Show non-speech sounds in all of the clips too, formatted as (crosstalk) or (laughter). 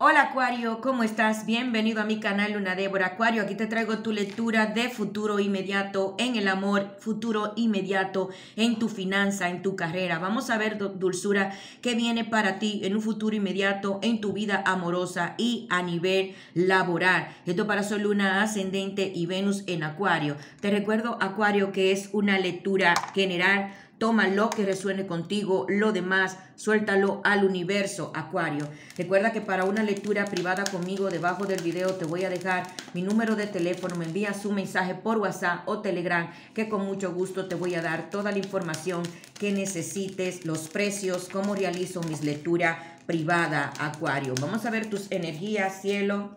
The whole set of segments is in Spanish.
Hola Acuario, ¿cómo estás? Bienvenido a mi canal Luna Débora Acuario. Aquí te traigo tu lectura de futuro inmediato en el amor, futuro inmediato en tu finanza, en tu carrera. Vamos a ver, dulzura, qué viene para ti en un futuro inmediato en tu vida amorosa y a nivel laboral. Esto para Sol Luna Ascendente y Venus en Acuario. Te recuerdo, Acuario, que es una lectura general Toma lo que resuene contigo, lo demás, suéltalo al universo, Acuario. Recuerda que para una lectura privada conmigo, debajo del video te voy a dejar mi número de teléfono. Me envías un mensaje por WhatsApp o Telegram, que con mucho gusto te voy a dar toda la información que necesites, los precios, cómo realizo mis lecturas privada, Acuario. Vamos a ver tus energías, cielo.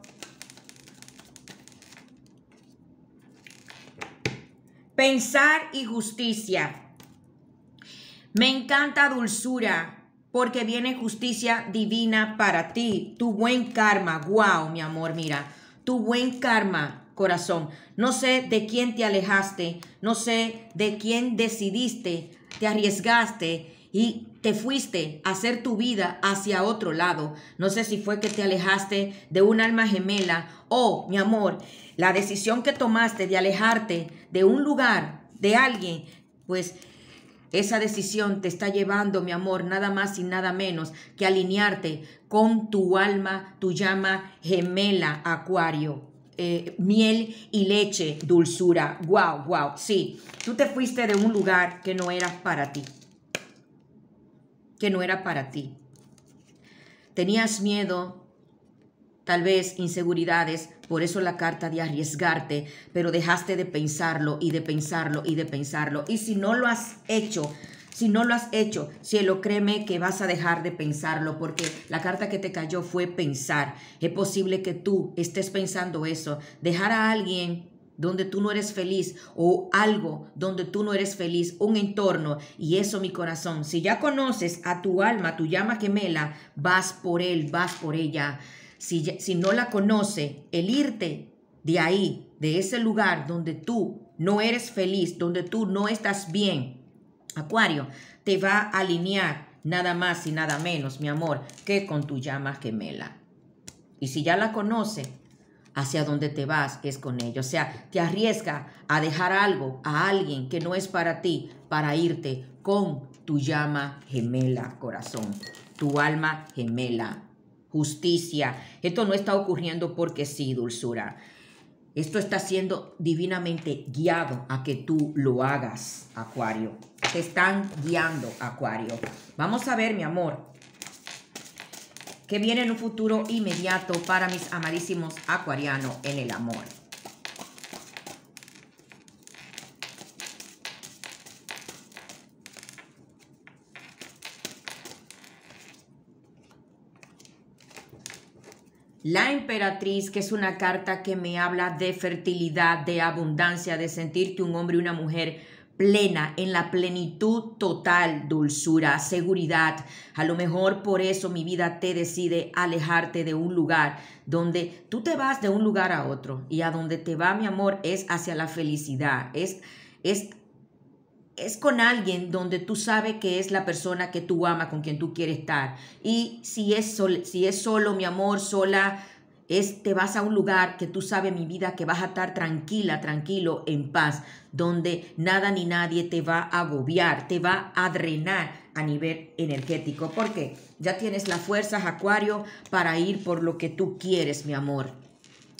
Pensar y justicia. Me encanta dulzura porque viene justicia divina para ti, tu buen karma. Wow, mi amor, mira, tu buen karma, corazón. No sé de quién te alejaste, no sé de quién decidiste, te arriesgaste y te fuiste a hacer tu vida hacia otro lado. No sé si fue que te alejaste de un alma gemela o, mi amor, la decisión que tomaste de alejarte de un lugar, de alguien, pues esa decisión te está llevando, mi amor, nada más y nada menos que alinearte con tu alma, tu llama gemela, acuario. Eh, miel y leche, dulzura. Wow, wow. Sí, tú te fuiste de un lugar que no era para ti. Que no era para ti. Tenías miedo, tal vez inseguridades, por eso la carta de arriesgarte, pero dejaste de pensarlo y de pensarlo y de pensarlo. Y si no lo has hecho, si no lo has hecho, cielo, créeme que vas a dejar de pensarlo porque la carta que te cayó fue pensar. Es posible que tú estés pensando eso, dejar a alguien donde tú no eres feliz o algo donde tú no eres feliz, un entorno y eso mi corazón, si ya conoces a tu alma, tu llama gemela, vas por él, vas por ella si, no la conoce, el irte de ahí, de ese lugar donde tú no eres feliz, donde tú no estás bien, Acuario, te va a alinear nada más y nada menos, mi amor, que con tu llama gemela. Y si ya la conoce, hacia donde te vas es con ella. O sea, te arriesga a dejar algo, a alguien que no es para ti, para irte con tu llama gemela, corazón, tu alma gemela justicia. Esto no está ocurriendo porque sí, dulzura. Esto está siendo divinamente guiado a que tú lo hagas, Acuario. Te están guiando, Acuario. Vamos a ver, mi amor, qué viene en un futuro inmediato para mis amadísimos acuarianos en el amor. La emperatriz, que es una carta que me habla de fertilidad, de abundancia, de sentirte un hombre y una mujer plena, en la plenitud total, dulzura, seguridad. A lo mejor por eso mi vida te decide alejarte de un lugar donde tú te vas de un lugar a otro y a donde te va mi amor es hacia la felicidad, es, es es con alguien donde tú sabes que es la persona que tú amas, con quien tú quieres estar. Y si es, si es solo, mi amor, sola, es te vas a un lugar que tú sabes, mi vida, que vas a estar tranquila, tranquilo, en paz, donde nada ni nadie te va a agobiar, te va a drenar a nivel energético. Porque ya tienes las fuerzas, Acuario, para ir por lo que tú quieres, mi amor.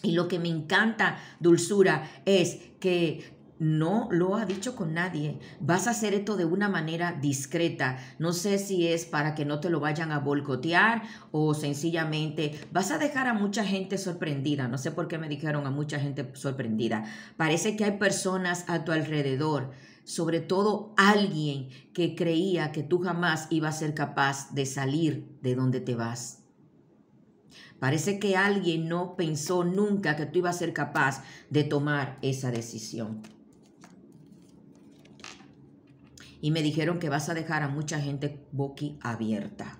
Y lo que me encanta, dulzura, es que no lo ha dicho con nadie. Vas a hacer esto de una manera discreta. No sé si es para que no te lo vayan a boicotear o sencillamente vas a dejar a mucha gente sorprendida. No sé por qué me dijeron a mucha gente sorprendida. Parece que hay personas a tu alrededor, sobre todo alguien que creía que tú jamás ibas a ser capaz de salir de donde te vas. Parece que alguien no pensó nunca que tú ibas a ser capaz de tomar esa decisión. Y me dijeron que vas a dejar a mucha gente boqui abierta.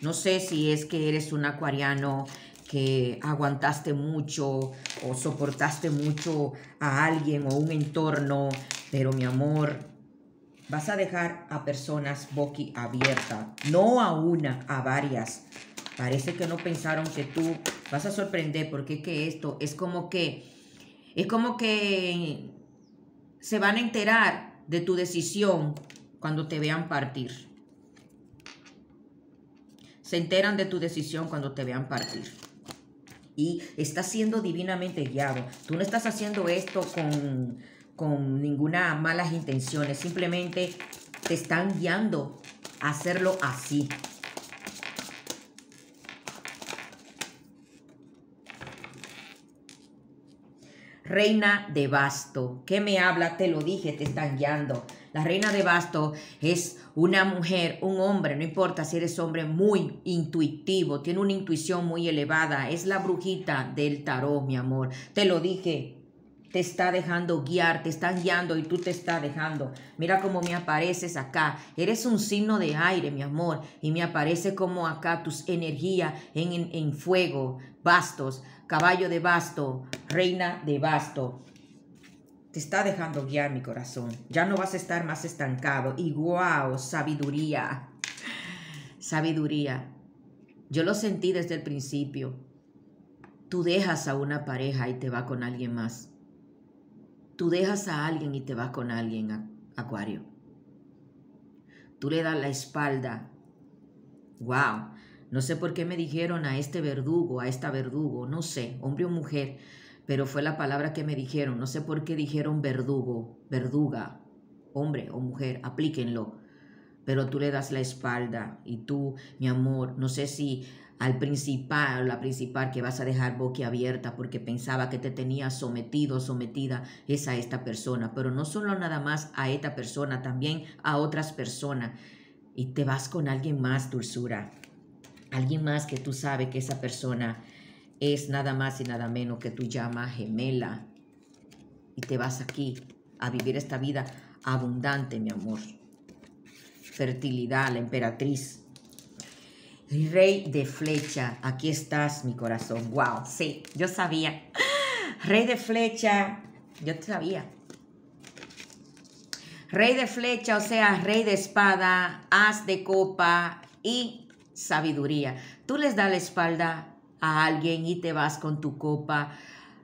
No sé si es que eres un acuariano que aguantaste mucho o soportaste mucho a alguien o un entorno, pero mi amor, vas a dejar a personas boquiabiertas, no a una, a varias. Parece que no pensaron que tú vas a sorprender porque que esto es como que es como que se van a enterar de tu decisión cuando te vean partir. Se enteran de tu decisión cuando te vean partir. Y estás siendo divinamente guiado. Tú no estás haciendo esto con, con ninguna malas intenciones. Simplemente te están guiando a hacerlo así. Reina de Basto. ¿Qué me habla? Te lo dije, te están guiando. La reina de Basto es una mujer, un hombre, no importa si eres hombre, muy intuitivo, tiene una intuición muy elevada. Es la brujita del tarot, mi amor. Te lo dije, te está dejando guiar, te están guiando y tú te estás dejando. Mira cómo me apareces acá. Eres un signo de aire, mi amor, y me aparece como acá tus energías en, en, en fuego, bastos caballo de basto, reina de basto. Te está dejando guiar mi corazón. Ya no vas a estar más estancado. Y wow, sabiduría. Sabiduría. Yo lo sentí desde el principio. Tú dejas a una pareja y te va con alguien más. Tú dejas a alguien y te va con alguien, Acuario. Tú le das la espalda. Wow. No sé por qué me dijeron a este verdugo, a esta verdugo, no sé, hombre o mujer, pero fue la palabra que me dijeron. No sé por qué dijeron verdugo, verduga, hombre o mujer, aplíquenlo. Pero tú le das la espalda y tú, mi amor, no sé si al principal la principal que vas a dejar boquiabierta porque pensaba que te tenía sometido, sometida, es a esta persona, pero no solo nada más a esta persona, también a otras personas. Y te vas con alguien más, dulzura alguien más que tú sabes que esa persona es nada más y nada menos que tú llamas gemela. Y te vas aquí a vivir esta vida abundante, mi amor. Fertilidad, la emperatriz. Rey de flecha, aquí estás, mi corazón. Wow, sí, yo sabía. Rey de flecha, yo sabía. Rey de flecha, o sea, rey de espada, as de copa y sabiduría. Tú les das la espalda a alguien y te vas con tu copa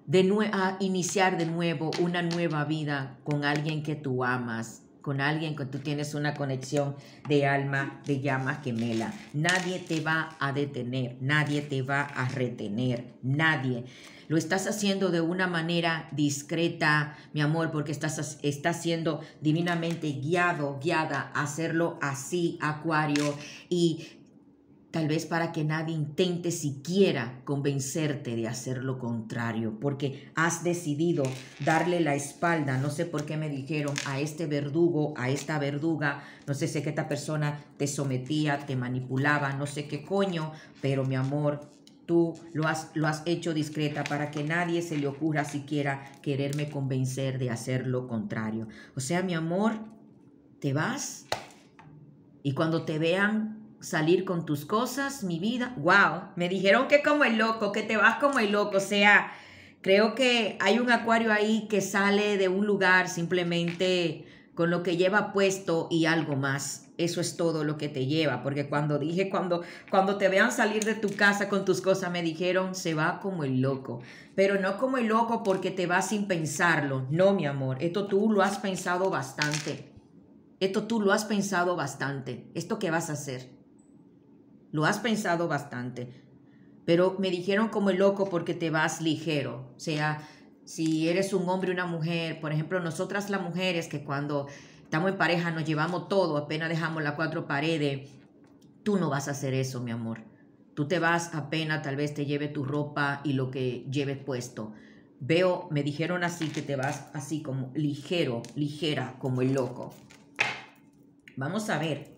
de a iniciar de nuevo una nueva vida con alguien que tú amas, con alguien que tú tienes una conexión de alma, de llama gemela. Nadie te va a detener, nadie te va a retener, nadie. Lo estás haciendo de una manera discreta, mi amor, porque estás, estás siendo divinamente guiado, guiada a hacerlo así, Acuario. Y tal vez para que nadie intente siquiera convencerte de hacer lo contrario, porque has decidido darle la espalda, no sé por qué me dijeron, a este verdugo, a esta verduga, no sé si que esta persona te sometía, te manipulaba, no sé qué coño, pero mi amor, tú lo has, lo has hecho discreta para que nadie se le ocurra siquiera quererme convencer de hacer lo contrario. O sea, mi amor, te vas y cuando te vean salir con tus cosas, mi vida. Wow, me dijeron que como el loco, que te vas como el loco. O sea, creo que hay un acuario ahí que sale de un lugar simplemente con lo que lleva puesto y algo más. Eso es todo lo que te lleva, porque cuando dije, cuando, cuando te vean salir de tu casa con tus cosas, me dijeron, se va como el loco. Pero no como el loco porque te va sin pensarlo. No, mi amor, esto tú lo has pensado bastante. Esto tú lo has pensado bastante. Esto que vas a hacer. Lo has pensado bastante. Pero me dijeron como el loco porque te vas ligero. O sea, si eres un hombre o una mujer, por ejemplo, nosotras las mujeres que cuando estamos en pareja nos llevamos todo, apenas dejamos las cuatro paredes, tú no vas a hacer eso, mi amor. Tú te vas apenas, tal vez te lleve tu ropa y lo que lleves puesto. Veo, me dijeron así que te vas así como ligero, ligera, como el loco. Vamos a ver.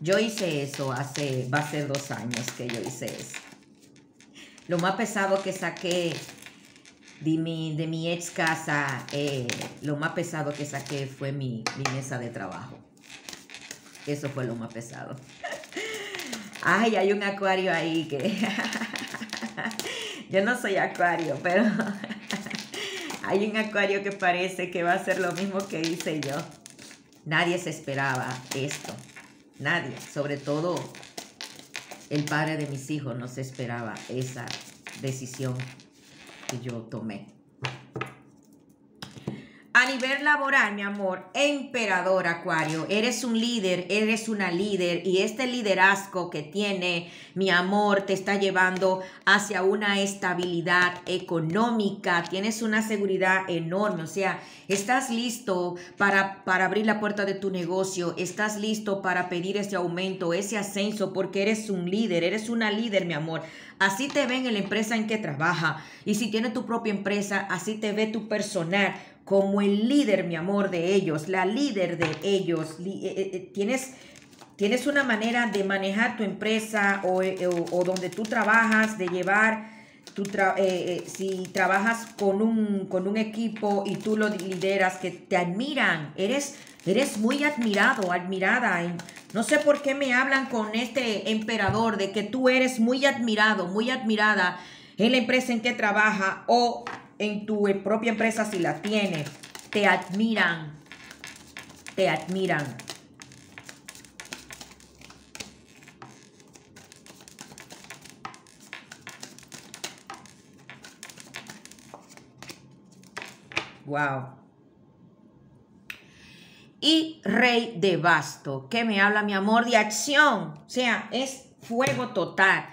Yo hice eso hace, va a ser dos años que yo hice eso. Lo más pesado que saqué de mi, de mi ex casa, eh, lo más pesado que saqué fue mi, mi mesa de trabajo. Eso fue lo más pesado. (laughs) Ay, hay un acuario ahí que... (laughs) yo no soy acuario, pero... (laughs) Hay un acuario que parece que va a ser lo mismo que hice yo. Nadie se esperaba esto. Nadie. Sobre todo el padre de mis hijos no se esperaba esa decisión que yo tomé. A nivel laboral, mi amor, emperador Acuario, eres un líder, eres una líder y este liderazgo que tiene mi amor te está llevando hacia una estabilidad económica, tienes una seguridad enorme, o sea, estás listo para, para abrir la puerta de tu negocio, estás listo para pedir ese aumento, ese ascenso, porque eres un líder, eres una líder, mi amor. Así te ven en la empresa en que trabaja y si tienes tu propia empresa, así te ve tu personal como el líder, mi amor, de ellos, la líder de ellos. Eh, eh, eh, tienes, tienes una manera de manejar tu empresa o, donde tú trabajas, de llevar, tu si trabajas con un, con un equipo y tú lo lideras, que te admiran, eres, eres muy admirado, admirada. No sé por qué me hablan con este emperador de que tú eres muy admirado, muy admirada en la empresa en que trabaja o en tu propia empresa si la tienes, te admiran, te admiran. Wow. Y rey de basto, que me habla mi amor de acción, o sea, es fuego total.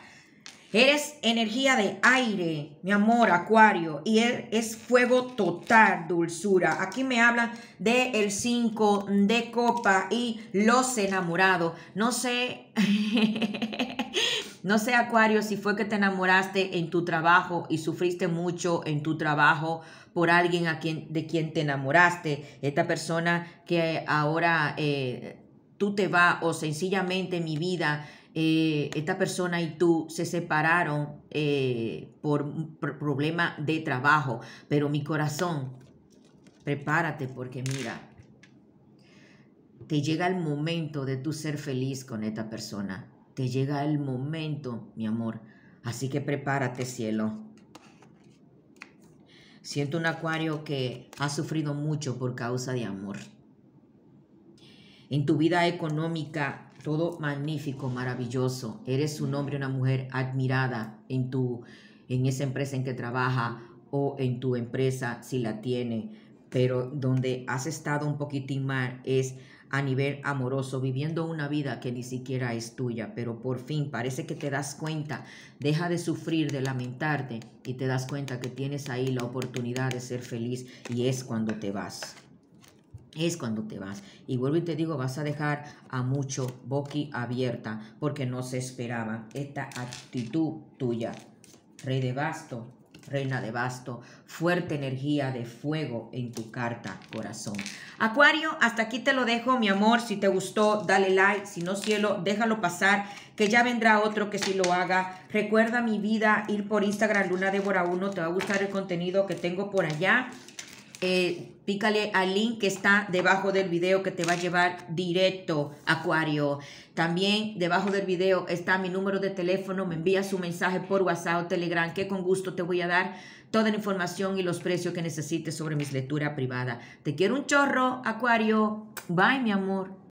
Eres energía de aire, mi amor, acuario, y es fuego total, dulzura. Aquí me hablan de el 5 de copa y los enamorados. No sé, (laughs) no sé, acuario, si fue que te enamoraste en tu trabajo y sufriste mucho en tu trabajo por alguien a quien, de quien te enamoraste. Esta persona que ahora eh, tú te vas o sencillamente mi vida eh, esta persona y tú se separaron eh, por un problema de trabajo, pero mi corazón, prepárate porque mira, te llega el momento de tú ser feliz con esta persona, te llega el momento, mi amor, así que prepárate cielo. Siento un acuario que ha sufrido mucho por causa de amor. En tu vida económica todo magnífico, maravilloso. Eres un hombre, una mujer admirada en tu, en esa empresa en que trabaja o en tu empresa si la tiene, pero donde has estado un poquitín mal es a nivel amoroso, viviendo una vida que ni siquiera es tuya, pero por fin parece que te das cuenta, deja de sufrir, de lamentarte y te das cuenta que tienes ahí la oportunidad de ser feliz y es cuando te vas es cuando te vas. Y vuelvo y te digo, vas a dejar a mucho boqui abierta porque no se esperaba esta actitud tuya. Rey de basto, reina de basto, fuerte energía de fuego en tu carta, corazón. Acuario, hasta aquí te lo dejo, mi amor. Si te gustó, dale like. Si no, cielo, déjalo pasar, que ya vendrá otro que sí lo haga. Recuerda mi vida, ir por Instagram, Luna Débora 1. Te va a gustar el contenido que tengo por allá. Eh, pícale al link que está debajo del video que te va a llevar directo Acuario. También debajo del video está mi número de teléfono. Me envías un mensaje por WhatsApp o Telegram que con gusto te voy a dar toda la información y los precios que necesites sobre mis lecturas privadas. Te quiero un chorro, Acuario. Bye, mi amor.